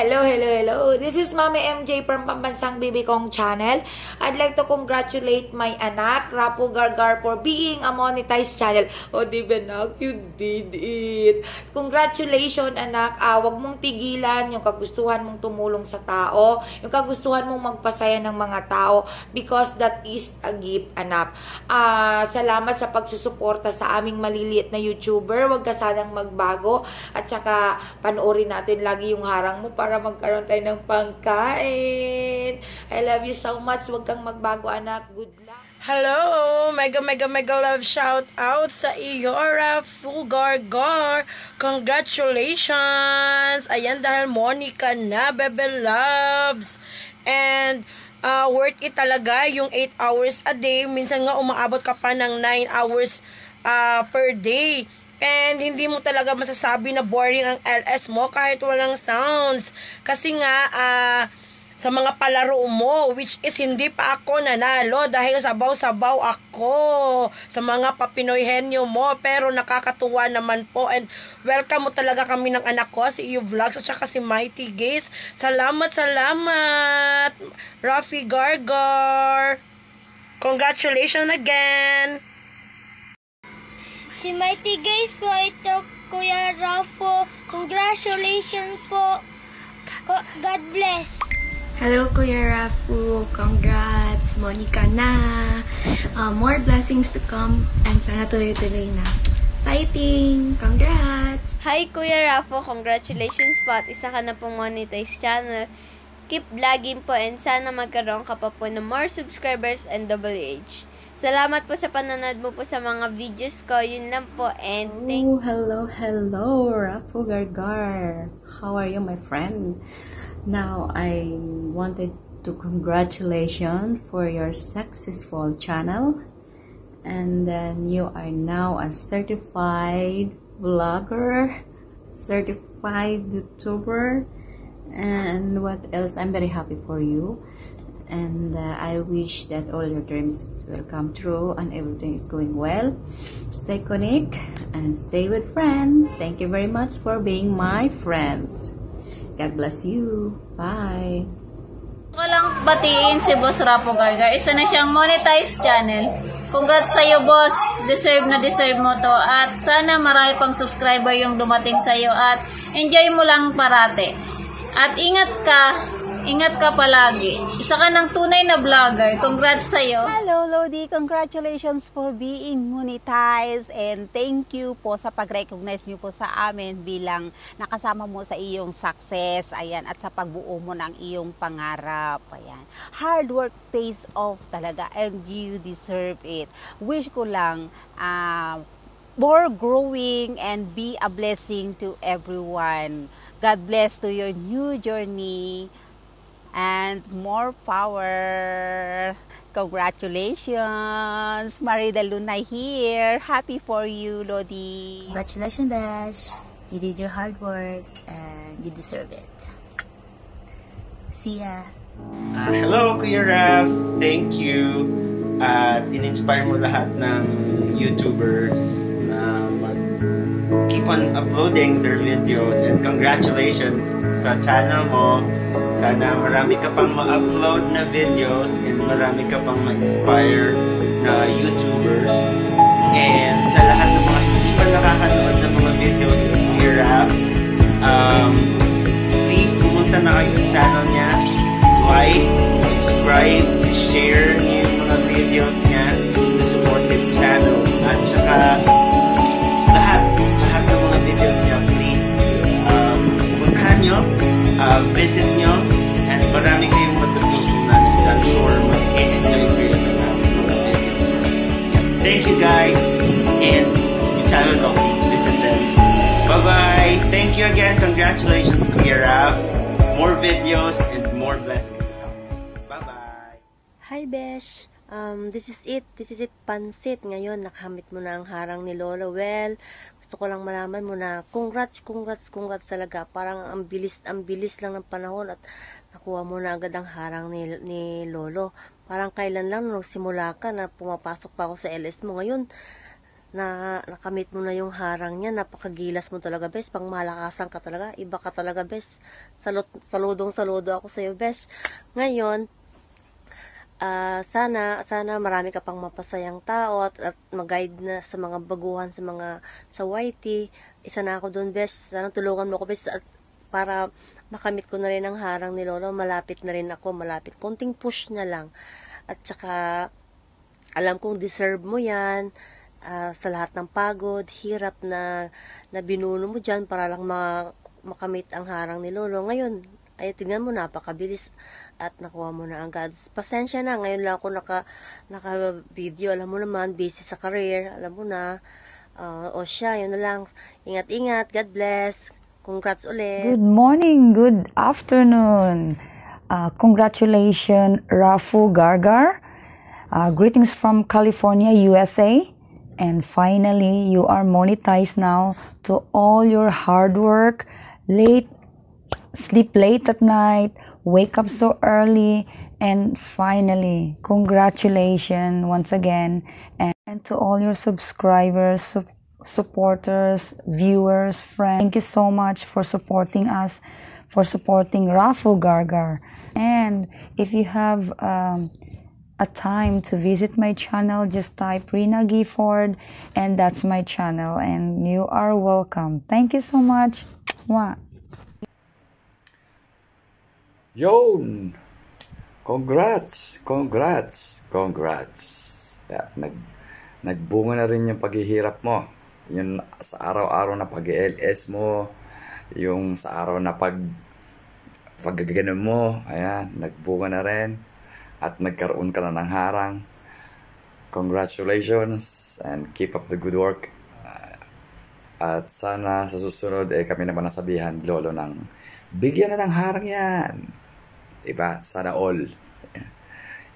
Hello, hello, hello. This is Mami MJ from Pambansang Bibi Kong channel. I'd like to congratulate my anak, Rapo Gargar, for being a monetized channel. O, di ba, anak? You did it. Congratulations, anak. Ah, wag mong tigilan yung kagustuhan mong tumulong sa tao, yung kagustuhan mong magpasaya ng mga tao because that is a gift, anak. Ah, salamat sa pagsusuporta sa aming maliliit na YouTuber. Huwag ka sanang magbago at saka panoorin natin lagi yung harang mo para magkaroon tayo ng pangkain. I love you so much. Huwag kang magbago, anak. Good luck. Hello! Mega, mega, mega love shout out sa Iora Fugargar. Congratulations! Ayan, dahil Monica na, bebe loves. And, uh, worth it talaga yung 8 hours a day. Minsan nga umaabot ka pa ng 9 hours uh, per day. And hindi mo talaga masasabi na boring ang LS mo kahit walang sounds. Kasi nga, ah, sa mga palaro mo, which is hindi pa ako nanalo dahil sabaw-sabaw ako sa mga papinoy henyo mo. Pero nakakatuwa naman po and welcome mo talaga kami ng anak ko, si EU Vlogs at saka si Mighty Gaze. Salamat, salamat! Rafi Gargar! Congratulations again! Si Mighty Guys po ito, Kuya Rafo. Congratulations po. God bless. Hello, Kuya Rafu. Congrats. Monica na. Uh, more blessings to come. And sana tuloy-tuloy na. Fighting! Congrats! Hi Kuya Rafo, congratulations po at isa ka na pong monetized channel. Keep vlogging po and sana magkaroon ka pa po ng more subscribers and WH. Salamat po sa panonood mo po sa mga videos ko. Yun lang po and thank Oh, hello, hello, Rafu Gargar. How are you, my friend? Now, I wanted to congratulations for your successful channel. And then you are now a certified vlogger, certified YouTuber, and what else? I'm very happy for you. And uh, I wish that all your dreams will come true and everything is going well. Stay connect and stay with friend. Thank you very much for being my friends. God bless you. Bye. ko lang batiin si Boss Rapo Gargar. Isa na siyang monetized channel. Congrats sa'yo, boss. Deserve na deserve mo to. At sana marami pang subscriber yung dumating sa'yo. At enjoy mo lang parate. At ingat ka. Ingat ka palagi. Isa ka ng tunay na vlogger. Congrats sa'yo. Hello, Lodi. Congratulations for being monetized and thank you po sa pag-recognize niyo po sa amin bilang nakasama mo sa iyong success. Ayan, at sa pagbuo mo ng iyong pangarap. Ayan. Hard work pays off talaga and you deserve it. Wish ko lang ah, more growing and be a blessing to everyone. God bless to your new journey and more power. Congratulations! Marida Lunay here. Happy for you, Lodi. Congratulations, Bash. You did your hard work and you deserve it. See ya. Ah, hello, Kuya Raf. Thank you. At in-inspire mo lahat ng YouTubers na mag keep on uploading their videos and congratulations sa channel mo. Sana marami ka pang ma-upload na videos and marami ka pang ma-inspire na YouTubers. And sa lahat ng mga hindi pa nakakanood ng mga videos ni Raf, um, please pumunta na kayo sa channel niya like, subscribe, share yung mga videos niya to support his channel. At saka, lahat, lahat ng mga videos niya, please, um, puntahan niyo, uh, visit niyo, guys, and yung channel ko, please visit them. Bye-bye! Thank you again. Congratulations, Kuya Raf. More videos and more blessings to come. Bye-bye! Hi, Besh! Um, this is it. This is it, pansit. Ngayon, nakamit mo na ang harang ni Lolo. Well, gusto ko lang malaman mo na congrats, congrats, congrats talaga. Parang ang bilis, ang bilis lang ng panahon at nakuha mo na agad ang harang ni, ni Lolo. Parang kailan lang nung simula ka na pumapasok pa ako sa LS mo. Ngayon, na nakamit mo na yung harang niya, napakagilas mo talaga, bes. Pang malakasan ka talaga. Iba ka talaga, bes. Salud, saludong saludo ako sa'yo, bes. Ngayon, ah sana sana marami ka pang mapasayang tao at, at mag-guide na sa mga baguhan sa mga sa YT isa na ako doon bes sana tulungan mo ako bes at para makamit ko na rin ang harang ni Lolo. Malapit na rin ako. Malapit. Konting push na lang. At saka alam kong deserve mo yan. Ah, sa lahat ng pagod hirap na na binuno mo dyan para lang ma, makamit ang harang ni Lolo. Ngayon ay tingnan mo napakabilis. At nakuha mo na ang God's. Pasensya na. Ngayon lang ako naka naka video alam mo naman busy sa career. Alam mo na. Ah, o siya yun na lang. Ingat-ingat God bless congrats ulit Good morning, good afternoon. Uh, congratulations, Rafu Gargar. Uh, greetings from California, USA. And finally, you are monetized now to all your hard work, late, sleep late at night, wake up so early, and finally, congratulations once again. And, and to all your subscribers, supporters, viewers, friends, thank you so much for supporting us, for supporting Rafu Gargar. And if you have um, a time to visit my channel, just type Rina Gifford, and that's my channel, and you are welcome. Thank you so much. Mwah. Yun! Congrats! Congrats! Congrats! At nag, nagbunga na rin yung paghihirap mo. Yung sa araw-araw na pag-LS mo, yung sa araw na pag paggaganon mo, ayan, nagbunga na rin. At nagkaroon ka na ng harang. Congratulations and keep up the good work. At sana sa susunod, eh kami naman nasabihan, Lolo, ng bigyan na ng harang yan. Diba? Sana all.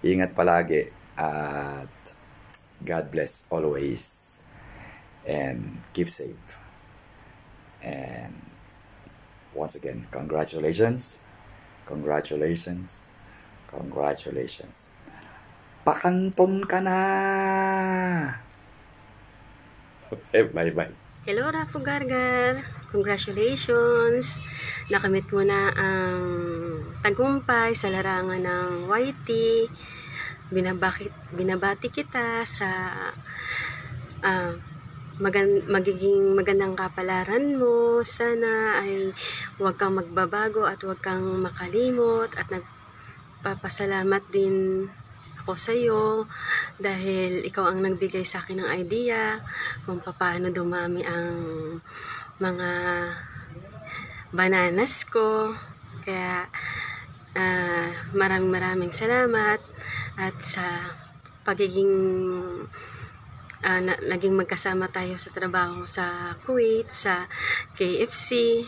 Ingat palagi. At God bless always. And keep safe. And once again, congratulations. Congratulations. Congratulations. Pakanton ka na! Okay, bye-bye. Hello, Rapo Gargar. Congratulations. Nakamit mo na ang tagumpay sa larangan ng YT. Binabakit, binabati kita sa ah, magan, magiging magandang kapalaran mo. Sana ay huwag kang magbabago at huwag kang makalimot at nagpapasalamat din ako sa iyo dahil ikaw ang nagbigay sa akin ng idea kung paano dumami ang mga bananas ko. Kaya ah, maraming maraming salamat at sa pagiging ah, na, naging magkasama tayo sa trabaho sa Kuwait, sa KFC.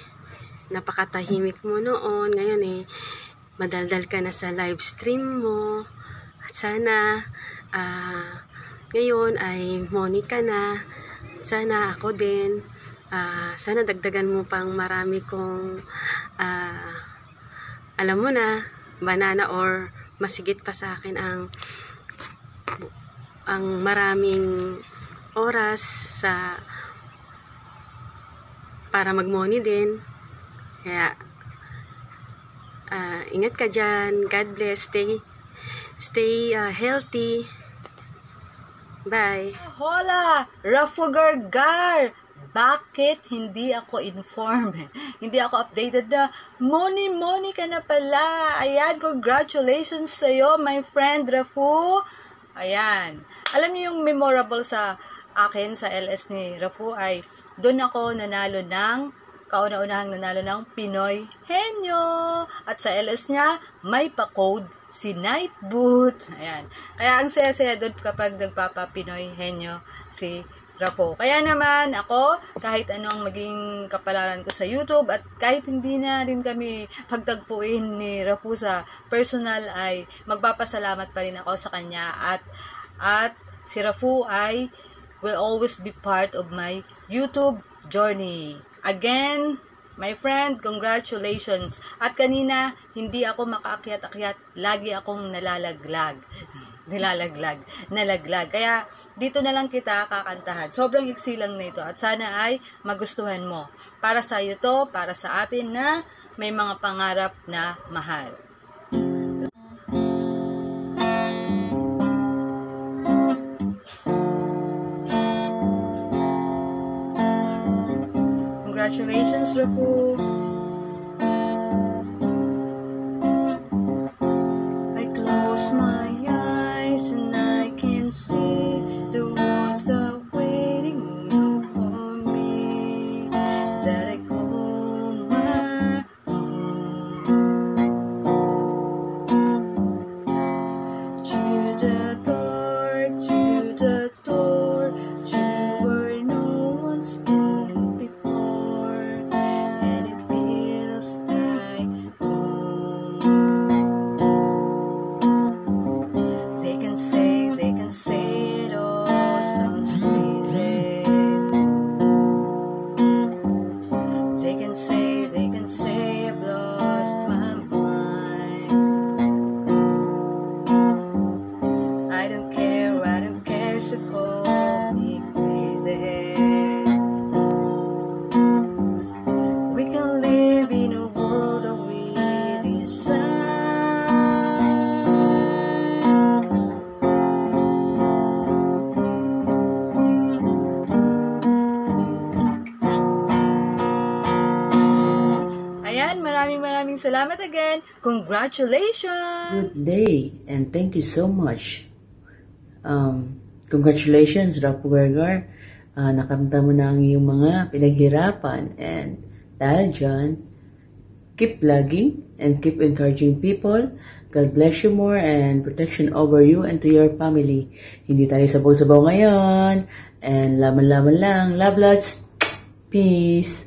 Napakatahimik mo noon. Ngayon eh, madaldal ka na sa live stream mo. At sana ah, ngayon ay Monica na. Sana ako din. Ah, sana dagdagan mo pang marami kong ah, alam mo na, banana or masigit pa sa akin ang ang maraming oras sa para mag-money din. Kaya ah, ingat ka dyan. God bless. Stay stay ah, healthy. Bye. Hola! Raffo Gargar! Bakit hindi ako informed? hindi ako updated na money money ka na pala. Ayan, congratulations sa'yo, my friend Rafu. Ayan. Alam niyo yung memorable sa akin sa LS ni Rafu ay doon ako nanalo ng kauna-unahang nanalo ng Pinoy Henyo. At sa LS niya, may pa-code si Nightboot. Ayan. Kaya ang saya-saya doon kapag nagpapa-Pinoy Henyo si Rapo. Kaya naman ako, kahit anong maging kapalaran ko sa YouTube at kahit hindi na rin kami pagtagpuin ni Rapo sa personal ay magpapasalamat pa rin ako sa kanya at at si Rafu ay will always be part of my YouTube journey. Again, My friend, congratulations. At kanina, hindi ako makaakyat-akyat. Lagi akong nalalaglag. nilalaglag, nalaglag. Kaya, dito na lang kita kakantahan. Sobrang iksi lang na ito. At sana ay magustuhan mo. Para sa iyo to, para sa atin na may mga pangarap na mahal. Congratulations, Rafu! Salamat again. Congratulations! Good day and thank you so much. Um, congratulations, Rapo Vergar. Uh, nakamta mo na ang iyong mga pinaghirapan and dahil dyan, keep vlogging and keep encouraging people. God bless you more and protection over you and to your family. Hindi tayo sabaw-sabaw ngayon and laman-laman lang. Love lots. Peace.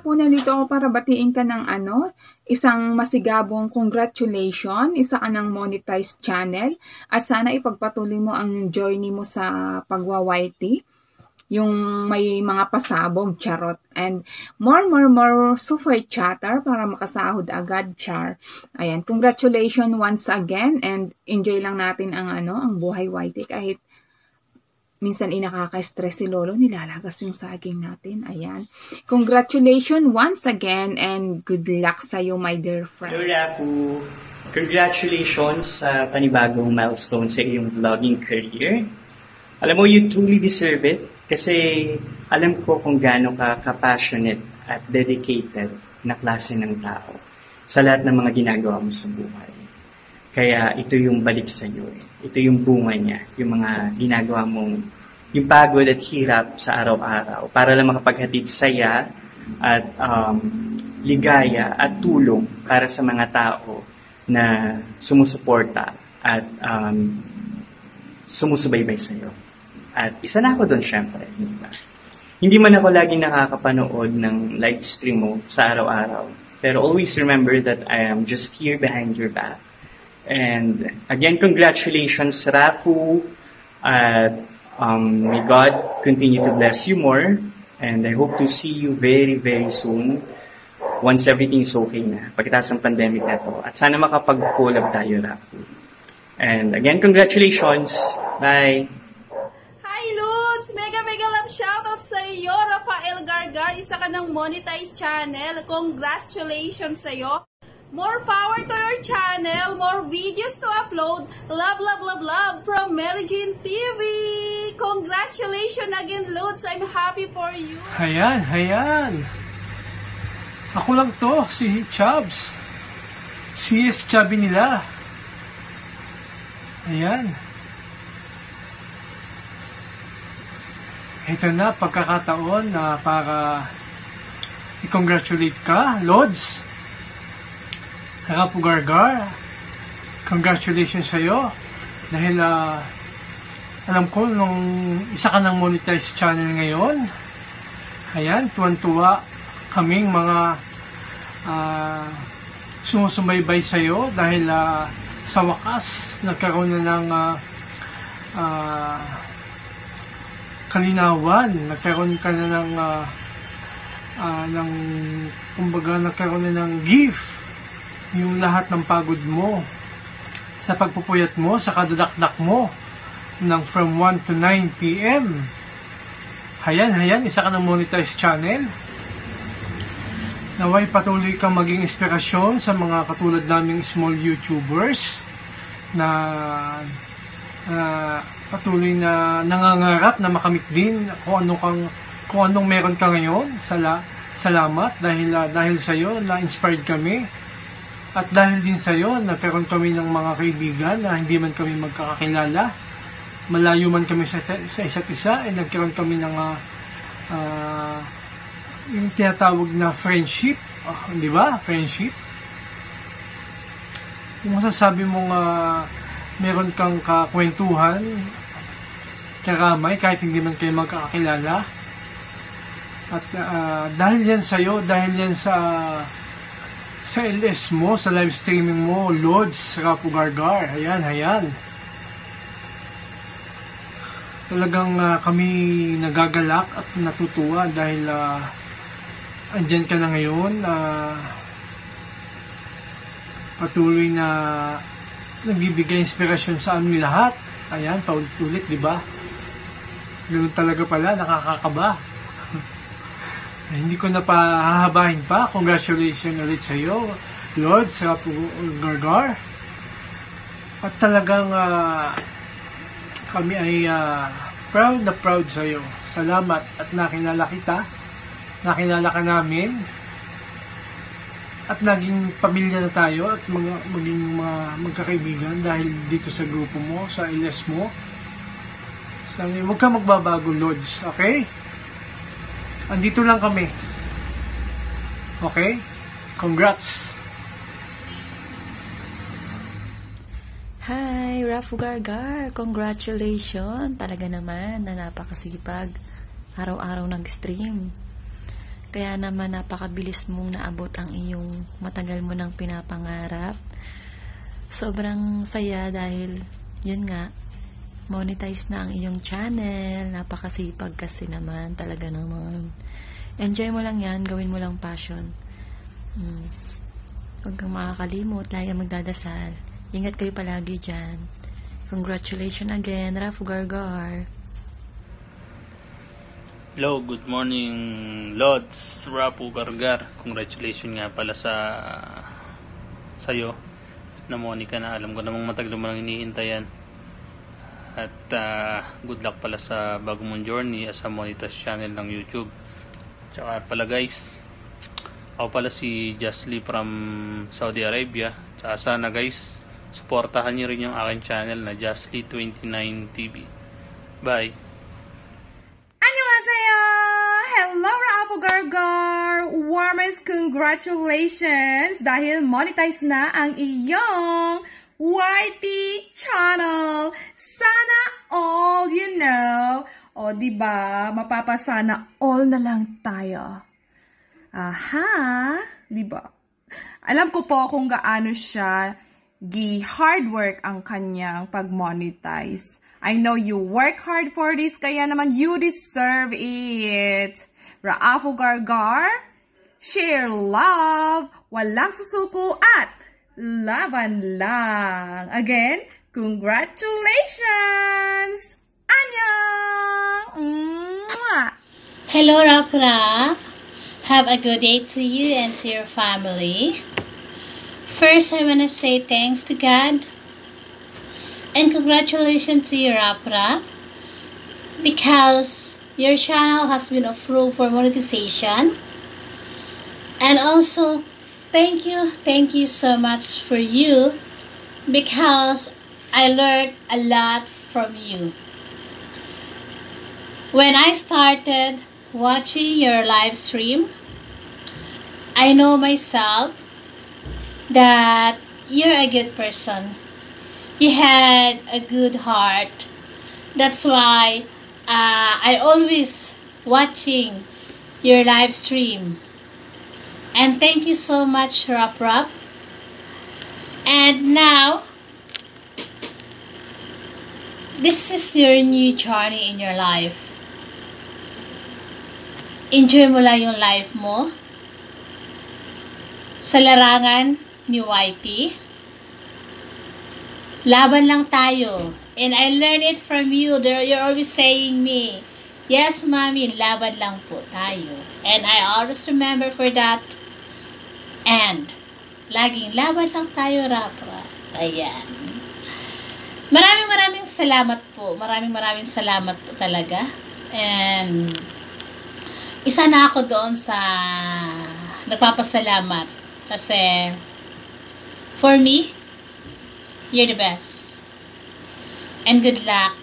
Rapo, nandito ako para batiin ka ng ano, isang masigabong congratulation, isa ka ng monetized channel, at sana ipagpatuloy mo ang journey mo sa pagwa-YT, yung may mga pasabog, charot, and more, more, more super chatter para makasahod agad, char. Ayan, congratulations once again, and enjoy lang natin ang ano, ang buhay YT, kahit minsan inakaka-stress si Lolo, nilalagas yung saging natin. Ayan. Congratulations once again and good luck sa iyo, my dear friend. Hello, Rafu. Congratulations sa panibagong milestone sa iyong vlogging career. Alam mo, you truly deserve it kasi alam ko kung gaano ka ka-passionate at dedicated na klase ng tao sa lahat ng mga ginagawa mo sa buhay. Kaya ito yung balik sa iyo. Eh. Ito yung bunga niya, yung mga ginagawa mong yung pagod at hirap sa araw-araw para lang makapaghatid saya at um, ligaya at tulong para sa mga tao na sumusuporta at um, sumusubaybay sa iyo. At isa na ako doon syempre. Hindi, man ako laging nakakapanood ng live stream mo sa araw-araw. Pero always remember that I am just here behind your back. And again, congratulations, Rafu. At um, may God continue to bless you more. And I hope to see you very, very soon once everything is okay na, pagkatapos ng pandemic na to. At sana makapag-collab tayo, Rafu. And again, congratulations. Bye. Hi, Lutz! Mega mega love shoutout sa iyo, Rafael Gargar. Isa ka ng monetized channel. Congratulations sa iyo. More power to your channel, more videos to upload. Love, love, love, love from Mary Jane TV. Congratulations again, Lutz. I'm happy for you. Hayan, hayan. Ako lang to, si Chubbs. CS Chubby nila. Ayan. Ito na, pagkakataon na para i-congratulate ka, Lods. Kakapugargar. Congratulations sa iyo. Dahil uh, alam ko, nung isa ka ng monetized channel ngayon, ayan, tuwan-tuwa kaming mga uh, sumusubaybay sa iyo dahil uh, sa wakas nagkaroon na ng uh, uh, kalinawan, nagkaroon ka na ng uh, ah, ng, kumbaga, nagkaroon na ng gift yung lahat ng pagod mo sa pagpupuyat mo, sa kadadakdak mo ng from 1 to 9 p.m. Hayan, hayan, isa ka ng monetized channel. Naway patuloy kang maging inspirasyon sa mga katulad naming small YouTubers na ah, patuloy na nangangarap na makamit din kung ano kang kung anong meron ka ngayon. Sala, salamat dahil ah, dahil sa iyo na inspired kami. At dahil din sa iyo nagkaroon kami ng mga kaibigan na hindi man kami magkakakilala. Malayo man kami sa, sa isa't isa ay nagkaroon kami ng ah, ah, yung tinatawag na friendship, ah, di ba? Friendship. Yung masasabi mong ah, meron kang kakwentuhan, karamay, kahit hindi man kayo magkakakilala. At ah, dahil yan sa'yo, dahil yan sa sa LS mo, sa live streaming mo, Lods, Rapo Gargar, ayan, ayan. Talagang ah, kami nagagalak at natutuwa dahil ah, andyan ka na ngayon. ah, patuloy na nagbibigay inspirasyon sa amin lahat. Ayan, paulit-ulit, di ba? Ganun talaga pala, nakakakaba. Hindi ko na pa hahabahin pa. Congratulations ulit sa iyo, Lord, sa Gargar. At talagang ah, kami ay ah, proud na proud sa iyo. Salamat at nakilala kita. Nakilala ka namin. At naging pamilya na tayo at mga, maging mga magkakaibigan dahil dito sa grupo mo, sa LS mo. Sabi, huwag ka magbabago, Lods. Okay? Andito lang kami. Okay? Congrats! Hi, Rafu Gargar! Congratulations! Talaga naman na napakasipag. Araw-araw nag-stream. Kaya naman napakabilis mong naabot ang iyong matagal mo nang pinapangarap. Sobrang saya dahil, yun nga, monetize na ang iyong channel. Napakasipag kasi naman talaga naman. Enjoy mo lang yan, gawin mo lang passion. Mm. Huwag kang makakalimot, lagi magdadasal. Ingat kayo palagi dyan. Congratulations again, Rafu Gargar. Hello, good morning, Lods, Rapu Gargar. Congratulations nga pala sa sa'yo na Monica na alam ko namang matagal mo nang inihintayan. At ah, good luck pala sa bago mong journey as a monetize channel ng YouTube. Tsaka pala guys, ako pala si Jasly from Saudi Arabia. Tsaka sana guys, supportahan niyo rin yung aking channel na Jasly29 TV. Bye! Annyeonghaseyo! Hello, Rapo Gargar! Warmest congratulations dahil monetize na ang iyong YT channel. Sana all you know. O, di ba? Mapapasana all na lang tayo. Aha! Di ba? Alam ko po kung gaano siya gi hard work ang kanyang pag-monetize. I know you work hard for this, kaya naman you deserve it. Raafo Gargar, share love, walang susuko at laban lang. Again, congratulations! Annyeong! Hello, Rap. Have a good day to you and to your family. First, I want to say thanks to God and congratulations to you, Rap, because your channel has been approved for monetization. And also, thank you, thank you so much for you because I learned a lot from you. When I started watching your live stream, I know myself that you're a good person. You had a good heart. That's why uh, I always watching your live stream. And thank you so much, Rap Rap. And now, this is your new journey in your life. enjoy mo lang yung life mo sa larangan ni Whitey. Laban lang tayo. And I learned it from you. You're always saying me, Yes, mommy, laban lang po tayo. And I always remember for that. And, laging laban lang tayo, Rapra. Ayan. Maraming maraming salamat po. Maraming maraming salamat po talaga. And, isa na ako doon sa nagpapasalamat. Kasi, for me, you're the best. And good luck.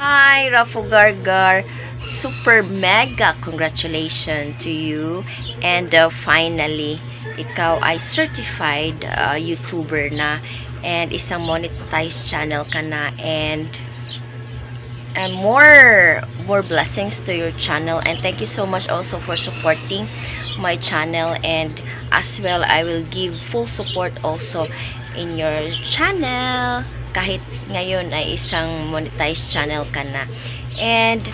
Hi, Raffo Gargar. Super mega congratulations to you. And uh, finally, ikaw ay certified uh, YouTuber na and isang monetized channel ka na. And and more more blessings to your channel. And thank you so much also for supporting my channel. And as well I will give full support also in your channel. Kahit ngayon ay isang monetized channel ka na. And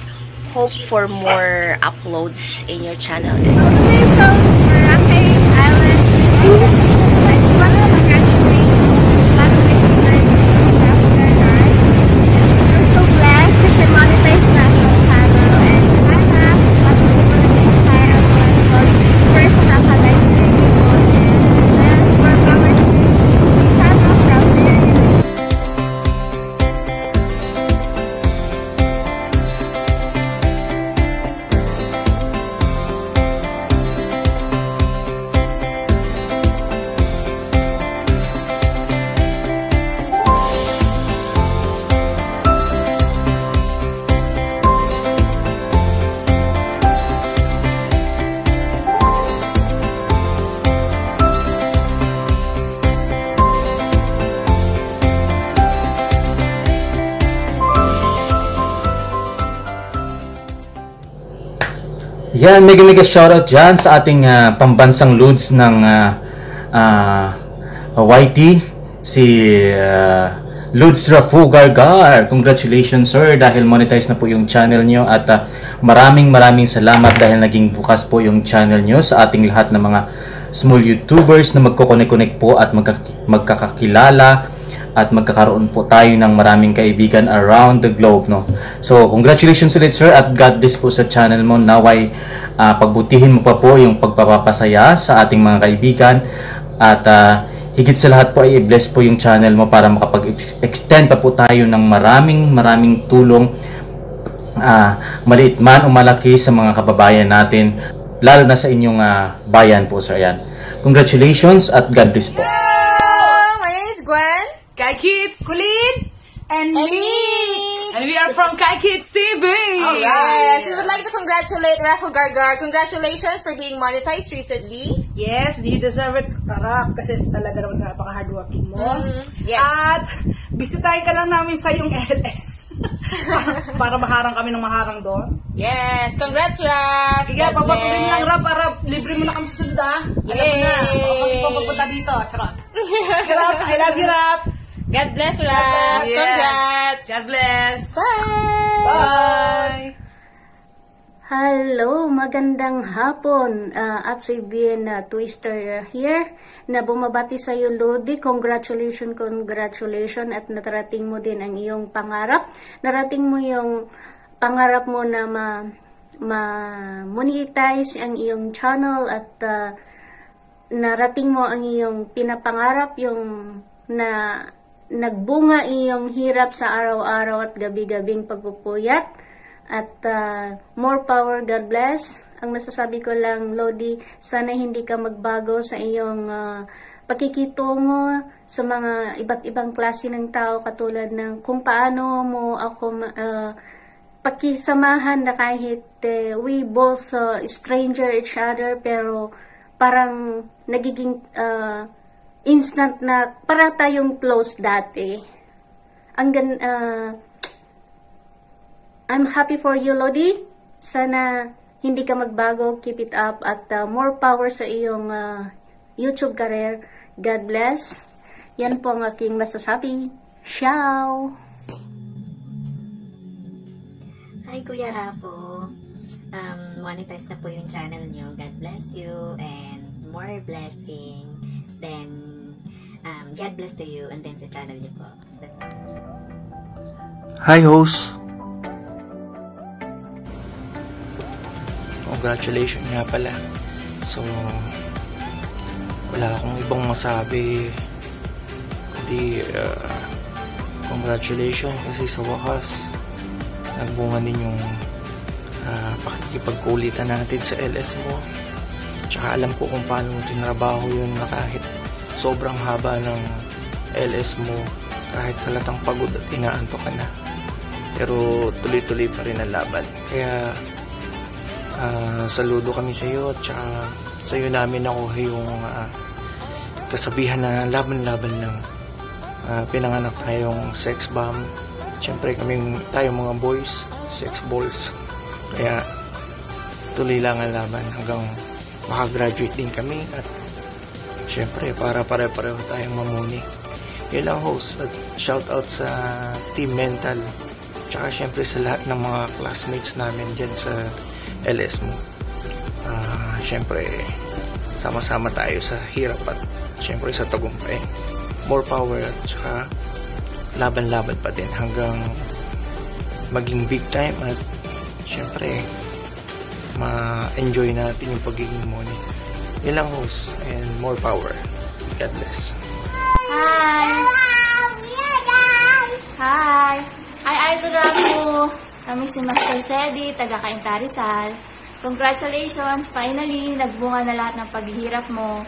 hope for more uploads in your channel Yan, mega mega shoutout dyan sa ating ah, pambansang Lods ng uh, uh, YT, si uh, Lods Rafu. Congratulations sir dahil monetize na po yung channel nyo at ah, maraming maraming salamat dahil naging bukas po yung channel nyo sa ating lahat ng mga small YouTubers na magkoconnect-connect po at magka- magkakakilala at magkakaroon po tayo ng maraming kaibigan around the globe no. So congratulations ulit sir at God bless po sa channel mo. Naway ah, pagbutihin mo pa po yung pagpapasaya sa ating mga kaibigan at ah, higit sa lahat po ay i-bless po yung channel mo para makapag-extend pa po tayo ng maraming maraming tulong ah, maliit man o malaki sa mga kababayan natin lalo na sa inyong ah, bayan po sir yan. Congratulations at God bless po. Hello, my name is Gwen. Kai Kids. Kulin. And, me. And we are from Kai Kids TV. Yes, we would like to congratulate Rafa Gargar. Congratulations for being monetized recently. Yes, you deserve it, Karap, kasi talaga naman napaka-hardworking mo. Mhm, yes. At bisitahin ka lang namin sa yung LS. para maharang kami ng maharang doon. Yes, congrats, Raf. Sige, papatuloy lang. Rap, Rap. Libre mo na kami sa sunod, ah. Alam mo na. Ako papunta dito. Charot. Rap, I love you, Rap. God bless, Raf. Yes. Congrats. God bless. Bye. Bye. Hello, magandang hapon. Uh, at si Bien uh, Twister here na bumabati sa iyo, Lodi. Congratulations, congratulations at natarating mo din ang iyong pangarap. Narating mo yung pangarap mo na ma, ma monetize ang iyong channel at uh, narating mo ang iyong pinapangarap, yung na nagbunga iyong hirap sa araw-araw at gabi-gabing pagpupuyat. At uh, more power, God bless. Ang masasabi ko lang, Lodi, sana hindi ka magbago sa iyong uh, pakikitungo sa mga iba't ibang klase ng tao katulad ng kung paano mo ako uh, pakisamahan na kahit uh, we both uh, stranger each other pero parang nagiging uh, instant na para tayong close dati. Ang gan uh, I'm happy for you, Lodi. Sana hindi ka magbago. Keep it up at uh, more power sa iyong uh, YouTube career. God bless. Yan po ang aking masasabi. Ciao! Hi, Kuya Rapo. um, monetize na po yung channel nyo. God bless you and more blessing. Then, um, God bless to you and then sa channel nyo po. That's Hi, host. Congratulations nga pala. So, wala akong ibang masabi. Kundi, uh, congratulations kasi sa wakas, nagbunga din yung uh, pakikipagkulitan natin sa LS mo. Tsaka alam ko kung paano mo tinrabaho yun na kahit sobrang haba ng LS mo, kahit halatang pagod at inaanto ka na. Pero tuloy-tuloy pa rin ang laban. Kaya uh, saludo kami sa iyo at saka sa iyo namin ako yung uh, kasabihan na laban-laban lang. Uh, pinanganak tayong sex bomb. Siyempre kami tayong mga boys, sex balls. Kaya tuloy lang ang laban hanggang makagraduate din kami at siyempre para pare-pareho tayong mamuni. Yun lang host at shout out sa Team Mental tsaka syempre sa lahat ng mga classmates namin dyan sa LS mo. Uh, syempre sama-sama tayo sa hirap at syempre sa tagumpay. More power at tsaka laban-laban pa din hanggang maging big time at syempre ma-enjoy natin yung pagiging money. Yun lang host and more power. God bless. Hi! Hi! Hi, Idol Ramu! Kami si Master Sedi, taga Cainta Rizal. Congratulations! Finally, nagbunga na lahat ng paghihirap mo.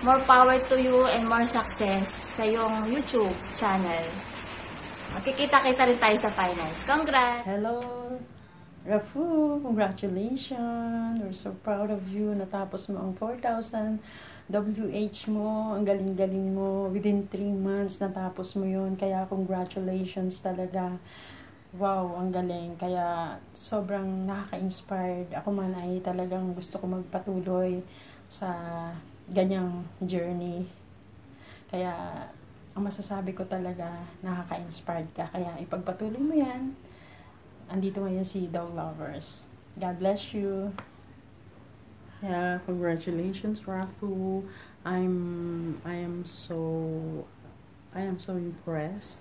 More power to you and more success sa iyong YouTube channel. Makikita-kita rin tayo sa finals. Congrats! Hello! Rafu, congratulations! We're so proud of you. Natapos mo ang 4,000 WH mo, ang galing-galing mo. Within 3 months, natapos mo yun. Kaya congratulations talaga. Wow, ang galing. Kaya sobrang nakaka-inspired. Ako man ay talagang gusto ko magpatuloy sa ganyang journey. Kaya ang masasabi ko talaga, nakaka-inspired ka. Kaya ipagpatuloy mo yan. Andito ngayon si Dog Lovers. God bless you. Yeah, congratulations, Rafu. I'm I am so I am so impressed.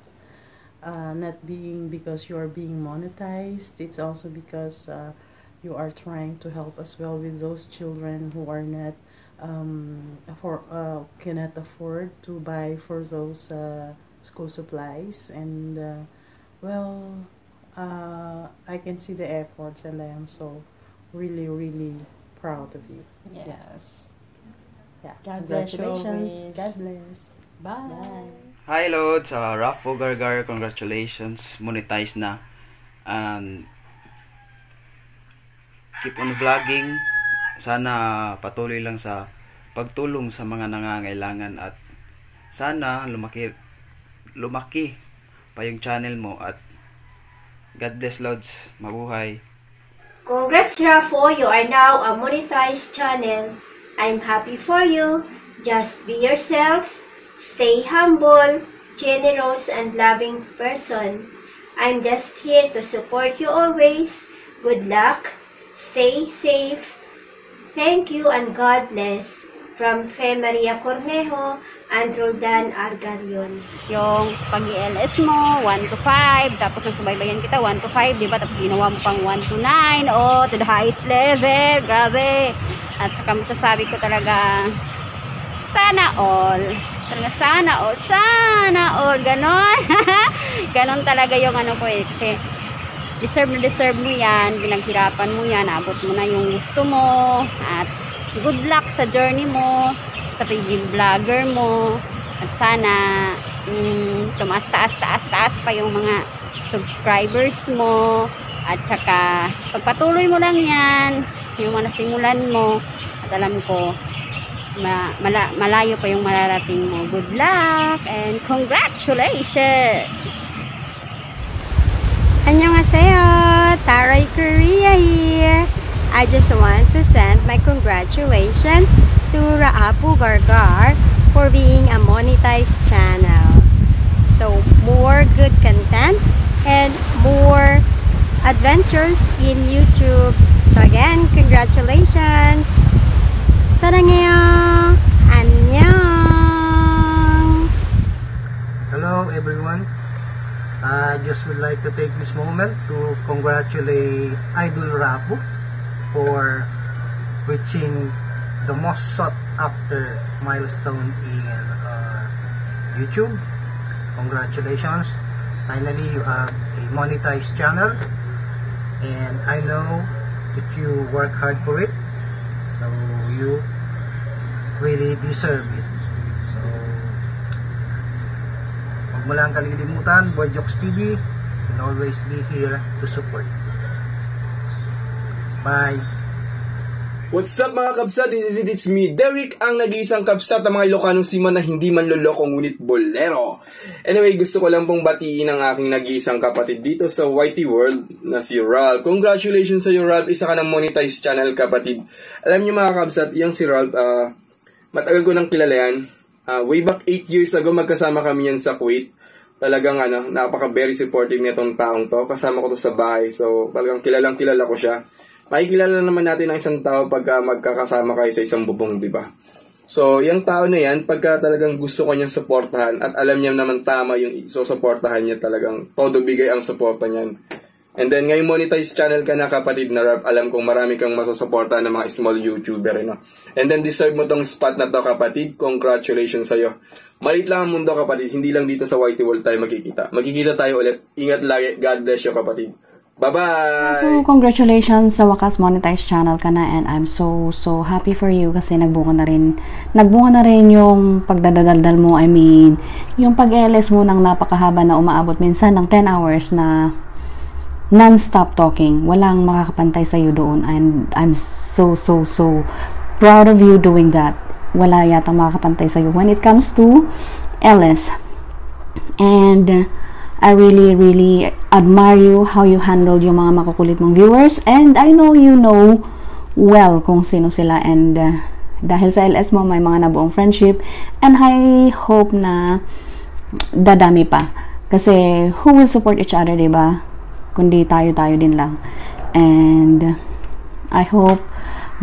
Uh, not being because you are being monetized. It's also because uh, you are trying to help as well with those children who are not um, for uh, cannot afford to buy for those uh, school supplies and uh, well uh, I can see the efforts and I am so really really proud of you. Yes. Yeah. God bless you Congratulations. always. God bless. Bye. Hi Lods, uh, Raf Fogargar, congratulations, monetize na. And keep on vlogging. Sana patuloy lang sa pagtulong sa mga nangangailangan at sana lumaki lumaki pa yung channel mo at God bless Lods, mabuhay. Congrats Rafo, you are now a monetized channel. I'm happy for you. Just be yourself. Stay humble, generous, and loving person. I'm just here to support you always. Good luck. Stay safe. Thank you and God bless. From Fe Maria Cornejo and Roldan Argarion. yung pag-LS mo, 1 to 5, tapos nasubaybayan kita, 1 to 5, di ba? Tapos ginawa mo pang 1 to 9, oh, to the highest level, grabe. At saka masasabi ko talaga, sana all. Talaga sana all, sana all, ganon. ganon talaga yung ano ko eh, kasi deserve na deserve mo yan, pinaghirapan mo yan, abot mo na yung gusto mo, at good luck sa journey mo, sa vlogger mo, at sana mm, tumaas taas taas taas pa yung mga subscribers mo, at saka pagpatuloy mo lang yan, yung mga nasimulan mo, at alam ko, ma mala malayo pa yung mararating mo. Good luck and congratulations! Annyeonghaseyo! Taray Korea here! I just want to send my congratulations to Raapu Gargar for being a monetized channel. So, more good content and more adventures in YouTube. So again, congratulations! 사랑해요! 안녕! Hello everyone. I just would like to take this moment to congratulate Idol Rapu for reaching the most sought after milestone in uh, YouTube. Congratulations. Finally, you have a monetized channel and I know that you work hard for it. So you really deserve it. So, huwag mo lang kalilimutan, Boy Jokes TV will always be here to support. Bye! What's up mga kabsat? This is it, it's me, Derek, ang nag-iisang kabsat ng mga Ilocanong siman na hindi man loloko ngunit bolero. Anyway, gusto ko lang pong batiin ang aking nag-iisang kapatid dito sa YT World na si Ralph. Congratulations sa iyo Ralph, isa ka ng monetized channel kapatid. Alam niyo mga kabsat, yung si Ralph, uh, matagal ko nang kilala yan. Uh, way back 8 years ago, magkasama kami yan sa Kuwait. Talagang ano, napaka very supportive nitong taong to. Kasama ko to sa bahay. So, talagang kilalang kilala ko siya makikilala naman natin ang isang tao pagka magkakasama kayo sa isang bubong, di ba? So, yung tao na yan, pagka talagang gusto ko niyang suportahan at alam niya naman tama yung susuportahan niya talagang todo bigay ang suporta niyan. And then, ngayon monetize channel ka na kapatid na rap, alam kong marami kang masusuportahan ng mga small YouTuber, no? And then, deserve mo tong spot na to kapatid. Congratulations sa'yo. Malit lang ang mundo kapatid, hindi lang dito sa Whitey World tayo magkikita. Magkikita tayo ulit. Ingat lagi. God bless you kapatid. Bye-bye! So, congratulations sa wakas monetized channel ka na and I'm so so happy for you kasi nagbunga na rin nagbunga na rin yung pagdadadaldal mo I mean yung pag-LS mo ng napakahaba na umaabot minsan ng 10 hours na non-stop talking. Walang makakapantay sa iyo doon and I'm so so so proud of you doing that. Wala yata makakapantay sa iyo when it comes to LS and I really, really admire you, how you handled yung mga makukulit mong viewers. And I know you know well kung sino sila. And uh, dahil sa LS mo, may mga nabuong friendship. And I hope na dadami pa. Kasi who will support each other, di ba? Kundi tayo-tayo din lang. And I hope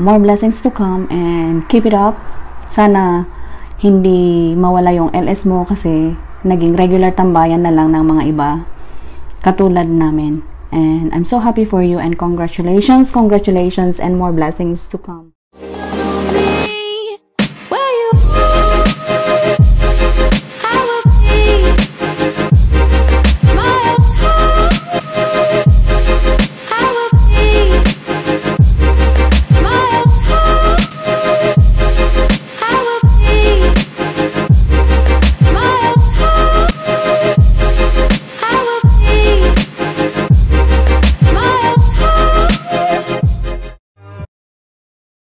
more blessings to come and keep it up. Sana hindi mawala yung LS mo kasi naging regular tambayan na lang ng mga iba katulad namin. And I'm so happy for you and congratulations, congratulations and more blessings to come.